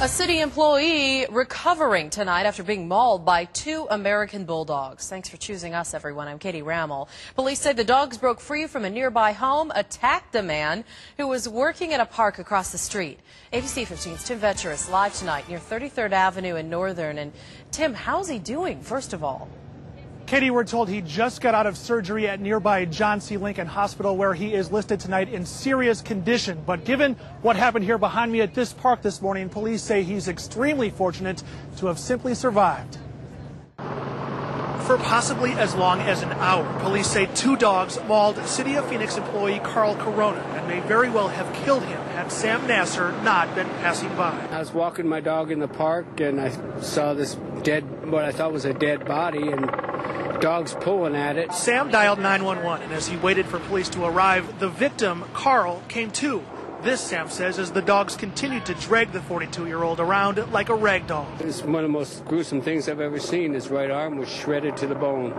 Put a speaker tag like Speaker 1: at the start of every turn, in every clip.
Speaker 1: A city employee recovering tonight after being mauled by two American bulldogs. Thanks for choosing us, everyone. I'm Katie Raml. Police say the dogs broke free from a nearby home, attacked the man who was working at a park across the street. ABC 15's Tim Vetscher is live tonight near 33rd Avenue in Northern. And Tim, how's he doing, first of all?
Speaker 2: Katie, we're told he just got out of surgery at nearby John C. Lincoln Hospital, where he is listed tonight in serious condition. But given what happened here behind me at this park this morning, police say he's extremely fortunate to have simply survived. For possibly as long as an hour, police say two dogs mauled City of Phoenix employee Carl Corona and may very well have killed him had Sam Nasser not been passing by.
Speaker 3: I was walking my dog in the park and I saw this dead, what I thought was a dead body, and dogs pulling at it.
Speaker 2: Sam dialed 911, and as he waited for police to arrive, the victim, Carl, came to. This, Sam says, as the dogs continued to drag the 42 year old around like a rag doll.
Speaker 3: It's one of the most gruesome things I've ever seen. His right arm was shredded to the bone.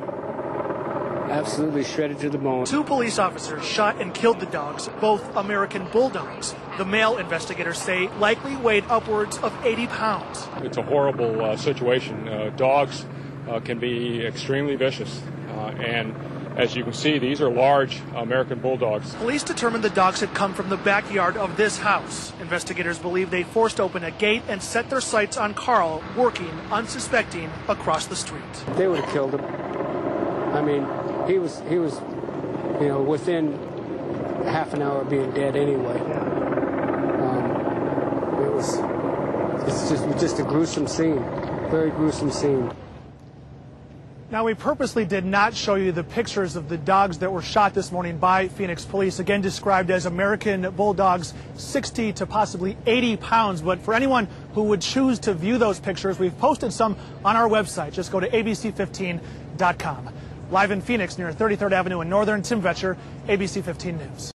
Speaker 3: Absolutely shredded to the bone.
Speaker 2: Two police officers shot and killed the dogs, both American bulldogs. The male investigators say likely weighed upwards of 80 pounds.
Speaker 4: It's a horrible uh, situation. Uh, dogs uh, can be extremely vicious. Uh, and as you can see, these are large American bulldogs.
Speaker 2: Police determined the dogs had come from the backyard of this house. Investigators believe they forced open a gate and set their sights on Carl, working unsuspecting across the street.
Speaker 3: They would have killed him. I mean, he was he was, you know, within half an hour of being dead anyway. Um, it was it's just just a gruesome scene, very gruesome scene.
Speaker 2: Now, we purposely did not show you the pictures of the dogs that were shot this morning by Phoenix police, again described as American Bulldogs, 60 to possibly 80 pounds. But for anyone who would choose to view those pictures, we've posted some on our website. Just go to abc15.com. Live in Phoenix near 33rd Avenue in Northern, Tim Vetscher, ABC 15 News.